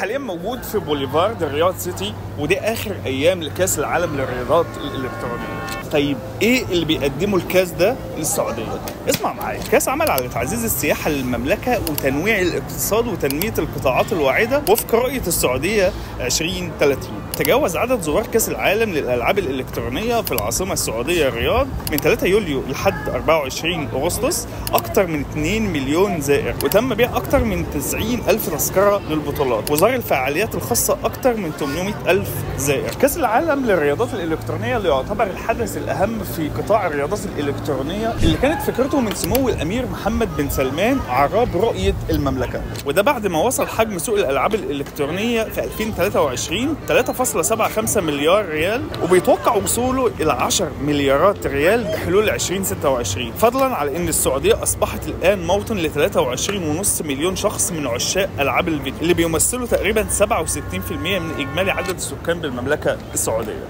حاليا موجود في بوليفارد رياض سيتي. ودي آخر أيام لكأس العالم للرياضات الإلكترونية. طيب إيه اللي بيقدمه الكأس ده للسعودية؟ اسمع معايا. كأس عمل على تعزيز السياحة للمملكة وتنويع الاقتصاد وتنمية القطاعات الواعدة وفق رؤية السعودية 2030 تجاوز عدد زوار كأس العالم للألعاب الإلكترونية في العاصمة السعودية الرياض من 3 يوليو لحد 24 أغسطس أكثر من 2 مليون زائر. وتم بيع أكثر من 90 ألف تذكرة للبطولات. وزار الفعاليات الخاصة أكثر من 800 ألف زائر كاس العالم للرياضات الإلكترونية اللي يعتبر الحدث الأهم في قطاع الرياضات الإلكترونية اللي كانت فكرته من سمو الأمير محمد بن سلمان عراب رؤية المملكة. وده بعد ما وصل حجم سوق الألعاب الإلكترونية في 2023 3.75 مليار ريال وبيتوقع وصوله إلى 10 مليارات ريال بحلول 2026 فضلا على إن السعودية أصبحت الآن موطن ل 23.5 مليون شخص من عشاق ألعاب الفيديو اللي بيمثلوا تقريبا 67% من إجمالي عدد السكان بالمملكة السعودية.